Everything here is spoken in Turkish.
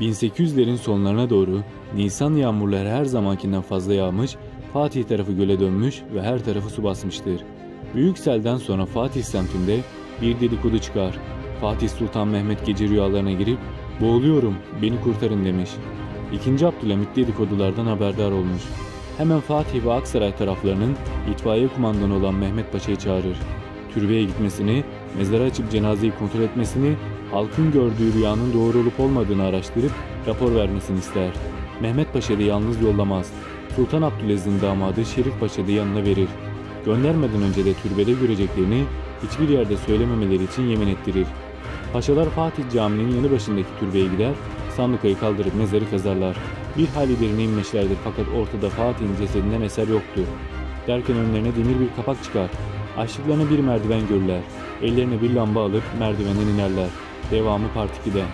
1800'lerin sonlarına doğru Nisan yağmurları her zamankinden fazla yağmış, Fatih tarafı göle dönmüş ve her tarafı su basmıştır. Büyük selden sonra Fatih semtinde bir dedikodu çıkar. Fatih Sultan Mehmet gece rüyalarına girip boğuluyorum beni kurtarın demiş. İkinci Abdülhamit dedikodulardan haberdar olmuş. Hemen Fatih ve Aksaray taraflarının itfaiye kumandanı olan Mehmet Paşa'yı çağırır. Türbeye gitmesini, mezara açıp cenazeyi kontrol etmesini, halkın gördüğü rüyanın doğru olup olmadığını araştırıp rapor vermesini ister. Mehmet Paşa da yalnız yollamaz. Sultan Abdülaziz'in damadı Şerif Paşa da yanına verir. Göndermeden önce de türbede göreceklerini hiçbir yerde söylememeleri için yemin ettirir. Paşalar Fatih Camii'nin yanı başındaki türbeye gider, sandıkayı kaldırıp mezarı kazarlar. Bir hali derine inmişlerdir fakat ortada Fatih'in cesedinden eser yoktur. Derken önlerine demir bir kapak çıkar. Açtıklarına bir merdiven görürler. Ellerine bir lamba alıp merdivenden inerler. Devamı part 2'de.